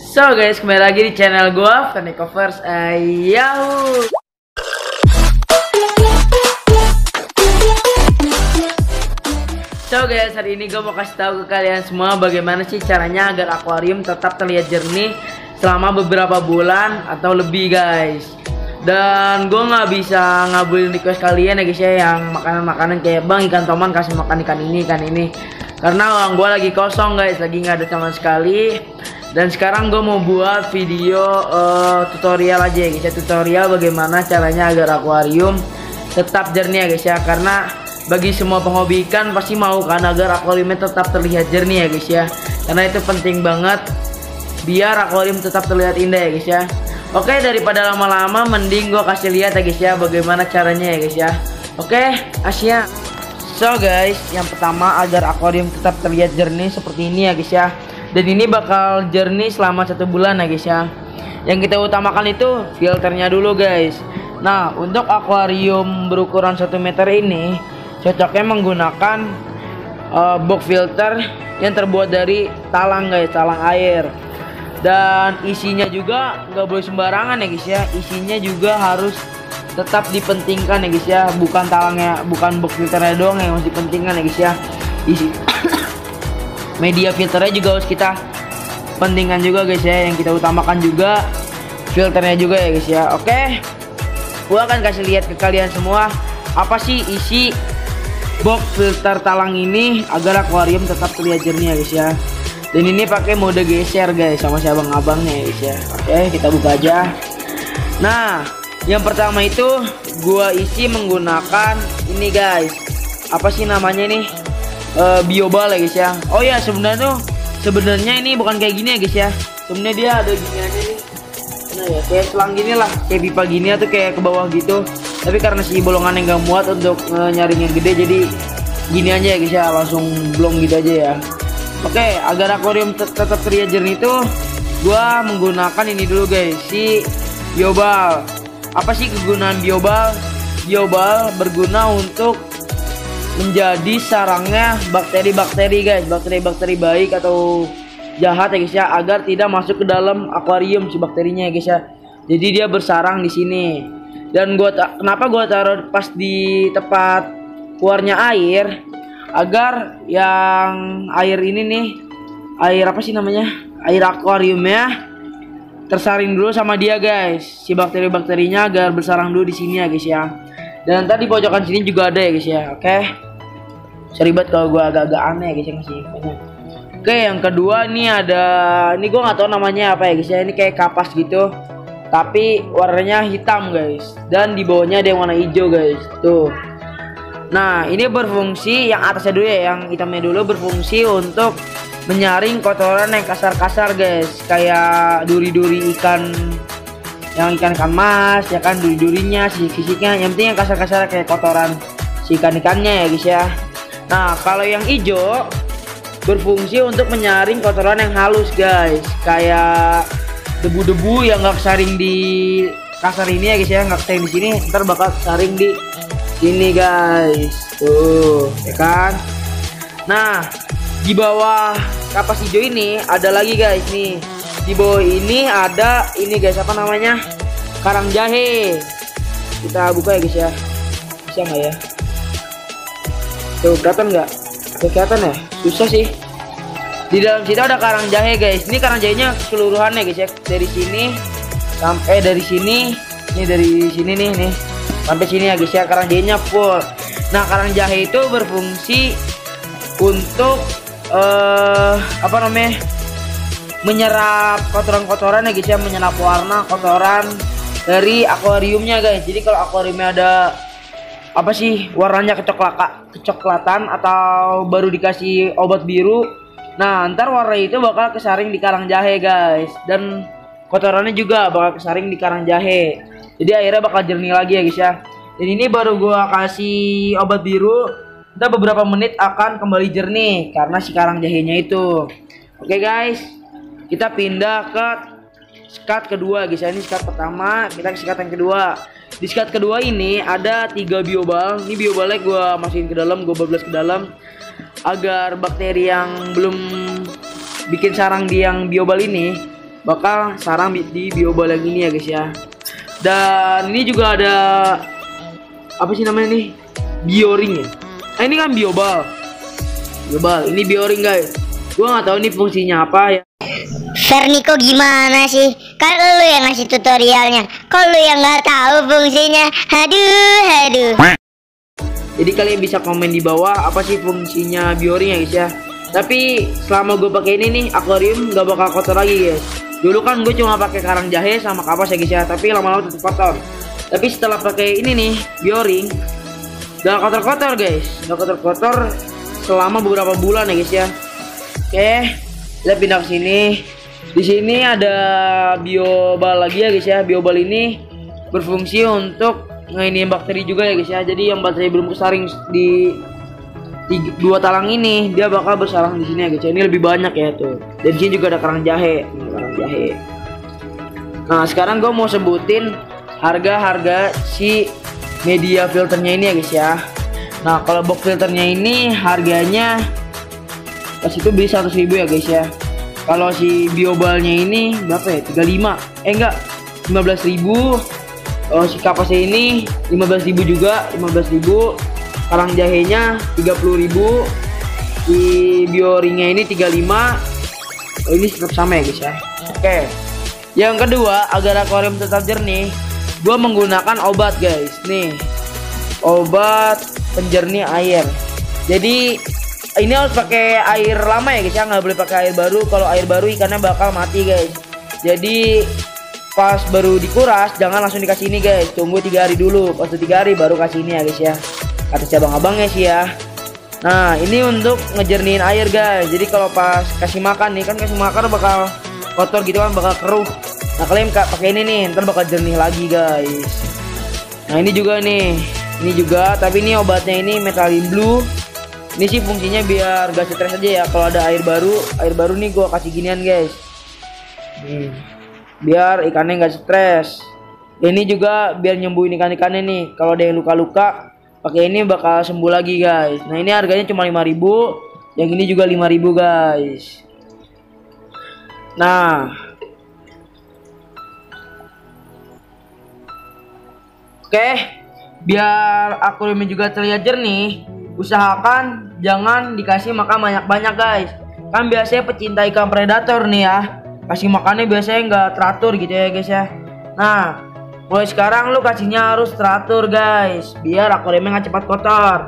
So guys, kembali lagi di channel gua Fanny Covers Ayahu. So guys, hari ini gue mau kasih tahu ke kalian semua bagaimana sih caranya agar akuarium tetap terlihat jernih selama beberapa bulan atau lebih guys. Dan gue nggak bisa ngabulin request kalian ya guys ya yang makanan-makanan kayak bang ikan toman kasih makan ikan ini ikan ini. Karena uang gue lagi kosong guys, lagi nggak ada sama sekali. Dan sekarang gue mau buat video uh, tutorial aja ya guys ya. Tutorial bagaimana caranya agar akuarium tetap jernih ya guys ya. Karena bagi semua penghobi ikan pasti mau kan agar akuariumnya tetap terlihat jernih ya guys ya. Karena itu penting banget biar akuarium tetap terlihat indah ya guys ya. Oke daripada lama-lama mending gue kasih lihat ya guys ya bagaimana caranya ya guys ya. Oke Asia. So guys yang pertama agar akuarium tetap terlihat jernih seperti ini ya guys ya dan ini bakal jernih selama satu bulan ya guys ya. Yang kita utamakan itu filternya dulu guys. Nah untuk akuarium berukuran 1 meter ini cocoknya menggunakan uh, box filter yang terbuat dari talang guys talang air. Dan isinya juga nggak boleh sembarangan ya guys ya. Isinya juga harus tetap dipentingkan ya guys ya. Bukan talangnya bukan box filternya doang yang harus dipentingkan ya guys ya. Isi media filternya juga harus kita pentingkan juga guys ya yang kita utamakan juga. Filternya juga ya guys ya. Oke. Gua akan kasih lihat ke kalian semua apa sih isi box filter talang ini agar akuarium tetap terlihat jernih ya guys ya. Dan ini pakai mode geser guys sama si abang-abangnya ya guys ya. Oke kita buka aja. Nah yang pertama itu gua isi menggunakan ini guys. Apa sih namanya nih uh, biobal ya guys ya. Oh ya sebenarnya sebenarnya ini bukan kayak gini ya guys ya. Sebenarnya dia ada gini aja nih nah ya kayak selang gini lah kayak pipa gini atau kayak ke bawah gitu. Tapi karena si bolongan yang gak muat untuk uh, nyaring yang gede jadi gini aja ya guys ya. Langsung blong gitu aja ya. Oke agar akuarium tetap terlihat jernih itu gua menggunakan ini dulu guys si biobal apa sih kegunaan biobal biobal berguna untuk menjadi sarangnya bakteri-bakteri guys. Bakteri-bakteri baik atau jahat ya guys ya agar tidak masuk ke dalam akuarium si bakterinya ya guys ya. Jadi dia bersarang di sini. Dan gua kenapa gua taruh pas di tempat keluarnya air? Agar yang air ini nih air apa sih namanya? Air akuariumnya tersaring dulu sama dia guys. Si bakteri-bakterinya agar bersarang dulu di sini ya guys ya dan tadi pojokan sini juga ada ya guys ya. Oke. Okay? seribet kalau gua agak-agak aneh ya guys ya masih oke yang kedua ini ada ini gua nggak tahu namanya apa ya guys ya. Ini kayak kapas gitu tapi warnanya hitam guys. Dan di bawahnya ada yang warna hijau guys. Tuh. Nah ini berfungsi yang atasnya dulu ya yang hitamnya dulu berfungsi untuk menyaring kotoran yang kasar-kasar guys. Kayak duri-duri ikan yang ikan-ikan mas ya kan duri-durinya sisik-sisiknya. Yang penting yang kasar-kasar kayak kotoran si ikan-ikannya ya guys ya. Nah kalau yang hijau berfungsi untuk menyaring kotoran yang halus guys. Kayak debu-debu yang nggak saring di kasar ini ya guys ya. Nggak saring di sini ntar bakal saring di sini guys. Tuh ya kan? Nah di bawah kapas hijau ini ada lagi guys nih di bawah ini ada ini guys apa namanya? Karang jahe. Kita buka ya guys ya. Bisa nggak ya? Tuh kelihatan nggak? Kelihatan ya? Susah sih. Di dalam situ ada karang jahe guys. Ini karang jahenya keseluruhan ya guys ya. Dari sini sampai dari sini. Ini dari sini nih nih. Sampai sini ya guys ya. Karang jahenya full. Nah karang jahe itu berfungsi untuk uh, apa namanya menyerap kotoran-kotoran ya guys ya menyerap warna kotoran dari akuariumnya guys jadi kalau akuariumnya ada apa sih warnanya kecoklatan kecoklatan atau baru dikasih obat biru Nah, ntar warna itu bakal kesaring di karang jahe, guys. Dan kotorannya juga bakal kesaring di karang jahe. Jadi airnya bakal jernih lagi ya, guys ya. Dan ini baru gua kasih obat biru. Ntar beberapa menit akan kembali jernih karena si karang jahenya itu. Oke, guys. Kita pindah ke skat kedua, guys. Ini skat pertama, kita ke skat yang kedua. Di skat kedua ini ada tiga biobal. Ini biobalnya gua masukin ke dalam, gua bablas ke dalam agar bakteri yang belum bikin sarang di yang biobal ini bakal sarang di biobal yang ini ya guys ya. Dan ini juga ada apa sih namanya nih? Bioring ya? Nah, ini kan biobal. Biobal. Ini bioring guys. Gua nggak tahu ini fungsinya apa ya Ferniko gimana sih? Kan lu yang ngasih tutorialnya. Kok lu yang nggak tahu fungsinya? Aduh, aduh. Jadi kalian bisa komen di bawah apa sih fungsinya bioring ya guys ya. Tapi selama gue pakai ini nih akuarium nggak bakal kotor lagi guys. Dulu kan gue cuma pakai karang jahe sama kapas ya guys ya. Tapi lama-lama tetap kotor. Tapi setelah pakai ini nih bioring, gak kotor-kotor guys. Gak kotor-kotor selama beberapa bulan ya guys ya. Oke, kita pindah ke sini. Di sini ada biobal lagi ya guys ya. Biobal ini berfungsi untuk ngainin bakteri juga ya guys ya. Jadi yang bakteri belum kesaring di dua talang ini dia bakal bersarang di sini ya guys ya. Ini lebih banyak ya tuh. Dan sini juga ada kerang jahe, kerang jahe. Nah sekarang gue mau sebutin harga-harga si media filternya ini ya guys ya. Nah kalau box filternya ini harganya pas itu beli 100 ribu ya guys ya kalau si biobalnya ini berapa ya? 35 eh enggak. 15 ribu. Si kapasnya ini 15 ribu juga 15 ribu. Karang jahenya 30 ribu. Si bioringnya ini 35 oh, ini tetap sama ya guys ya? Oke. Yang kedua agar akuarium tetap jernih gua menggunakan obat guys. Nih. Obat penjernih air. Jadi ini harus pakai air lama ya guys ya. Nggak boleh pakai air baru. Kalau air baru ikannya bakal mati guys. Jadi pas baru dikuras jangan langsung dikasih ini guys. Tunggu tiga hari dulu. Pas tiga hari baru kasih ini ya guys ya. Kata cabang abangnya sih ya. Nah ini untuk ngejernihin air guys. Jadi kalau pas kasih makan nih kan kasih makan bakal kotor gitu kan bakal keruh. Nah kalian pakai ini nih. Ntar bakal jernih lagi guys. Nah ini juga nih. Ini juga tapi ini obatnya ini metalin blue ini sih fungsinya biar gak stres aja ya. Kalau ada air baru air baru nih gua kasih ginian guys. Nih biar ikannya gak stres. Ini juga biar nyembuhin ikan-ikannya nih. Kalau ada yang luka-luka pakai ini bakal sembuh lagi guys. Nah ini harganya cuma 5000 yang ini juga 5000 guys. Nah. Oke. Biar akuariumnya juga terlihat jernih usahakan jangan dikasih makan banyak-banyak guys. Kan biasanya pecinta ikan predator nih ya. Kasih makannya biasanya nggak teratur gitu ya guys ya. Nah mulai sekarang lu kasihnya harus teratur guys. Biar akuariumnya nggak cepat kotor.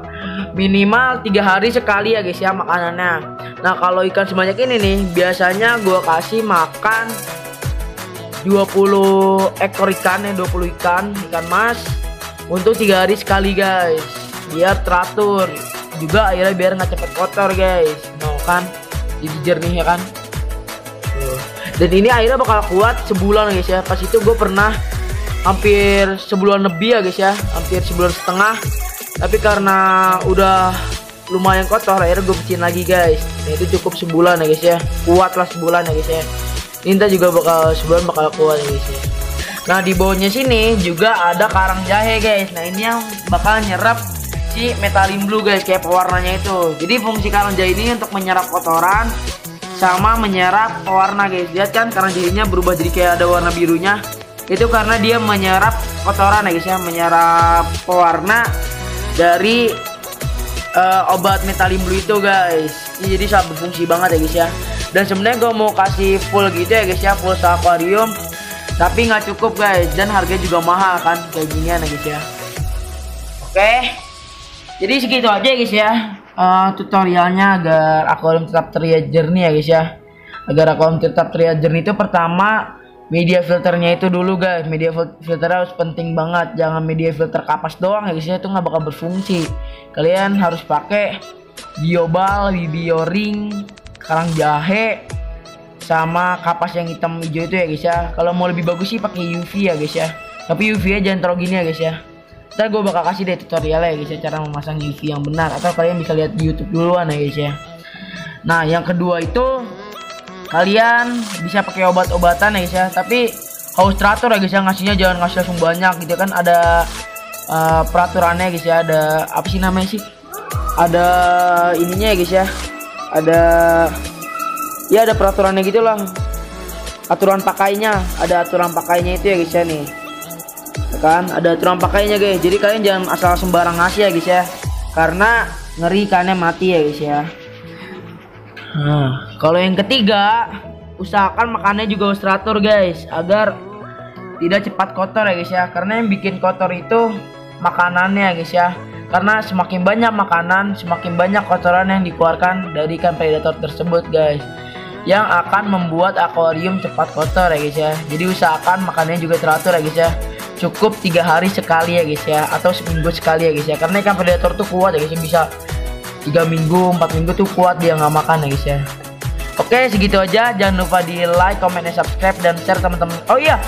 Minimal tiga hari sekali ya guys ya makanannya. Nah kalau ikan sebanyak ini nih biasanya gua kasih makan 20 ekor ikan ya 20 ikan ikan mas untuk tiga hari sekali guys biar teratur. Juga airnya biar nggak cepet kotor guys. Mau kan? Jadi jernih ya kan? Dan ini airnya bakal kuat sebulan guys ya. Pas itu gue pernah hampir sebulan lebih ya guys ya. Hampir sebulan setengah. Tapi karena udah lumayan kotor akhirnya gue bersihin lagi guys. Nah itu cukup sebulan ya guys ya. Kuat lah sebulan ya guys ya. Ninta juga bakal sebulan bakal kuat ya guys ya. Nah di bawahnya sini juga ada karang jahe guys. Nah ini yang bakal nyerap si metalin blue guys kayak pewarnanya itu. Jadi fungsi karang jahe ini untuk menyerap kotoran sama menyerap pewarna guys. Lihat kan karang jahenya berubah jadi kayak ada warna birunya. Itu karena dia menyerap kotoran ya guys ya. Menyerap pewarna dari uh, obat metalin blue itu guys. Ini jadi sangat berfungsi banget ya guys ya. Dan sebenarnya gue mau kasih full gitu ya guys ya. Full aquarium tapi nggak cukup guys. Dan harganya juga mahal kan kayak gini ya guys ya. Oke. okay jadi segitu aja guys ya. Uh, tutorialnya agar akuarium tetap terlihat jernih ya guys ya. Agar akuarium tetap terlihat jernih. Itu pertama media filternya itu dulu guys. Media filter harus penting banget. Jangan media filter kapas doang ya guys ya. Itu nggak bakal berfungsi. Kalian harus pakai biobal bio ring karang jahe sama kapas yang hitam hijau itu ya guys ya. Kalau mau lebih bagus sih pakai UV ya guys ya. Tapi UV nya jangan terlalu gini ya guys ya Ntar gue bakal kasih deh tutorialnya ya guys ya cara memasang UV yang benar. Atau kalian bisa lihat di YouTube duluan ya guys ya. Nah yang kedua itu kalian bisa pakai obat-obatan ya guys ya. Tapi harus teratur ya guys ya. Ngasihnya jangan ngasih langsung banyak gitu kan ada uh, peraturannya guys ya. Ada apa sih namanya sih? Ada ininya ya guys ya. Ada ya ada peraturannya gitu lah. Aturan pakainya. Ada aturan pakainya itu ya guys ya nih. Ya kan? Ada aturan pakainya guys. Jadi kalian jangan asal sembarang ngasih ya guys ya. Karena ngeri ikannya mati ya guys ya. Nah kalau yang ketiga usahakan makannya juga teratur guys agar tidak cepat kotor ya guys ya. Karena yang bikin kotor itu makanannya ya guys ya. Karena semakin banyak makanan semakin banyak kotoran yang dikeluarkan dari ikan predator tersebut guys. Yang akan membuat akuarium cepat kotor ya guys ya. Jadi usahakan makannya juga teratur ya guys ya cukup tiga hari sekali ya guys ya atau seminggu sekali ya guys ya karena ikan predator tuh kuat ya guys ya bisa tiga minggu empat minggu tuh kuat dia nggak makan ya guys ya Oke segitu aja jangan lupa di like, comment, dan subscribe dan share teman-teman. Oh iya,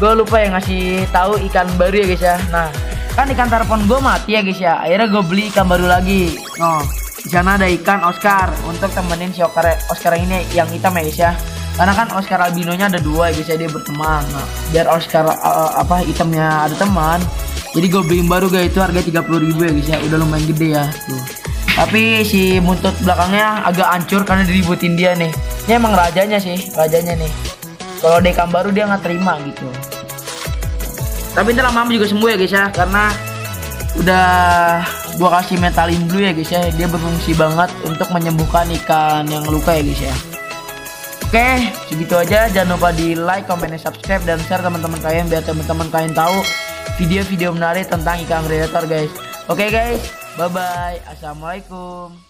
gue lupa ya ngasih tahu ikan baru ya guys ya. Nah kan ikan tarpon gue mati ya guys ya. Akhirnya gue beli ikan baru lagi. Oh di sana ada ikan Oscar untuk temenin si Oscar Oscar ini yang hitam ya guys ya. Karena kan Oscar albinonya ada dua ya ya dia berteman. Nah, biar Oscar uh, apa hitamnya ada teman. Jadi gue beliin baru guys itu harga 30.000 ya guys ya. Udah lumayan gede ya. Tuh tapi si muntut belakangnya agak hancur karena diributin dia nih ini emang rajanya sih rajanya nih kalau dekam baru dia nggak terima gitu tapi ntar lama juga sembuh ya guys ya karena udah gua kasih metalin blue ya guys ya dia berfungsi banget untuk menyembuhkan ikan yang luka ya guys ya Oke, segitu aja. Jangan lupa di like, comment, dan subscribe dan share teman-teman kalian biar teman-teman kalian tahu video-video menarik tentang ikan predator guys. Oke guys, Bye bye. Assalamualaikum.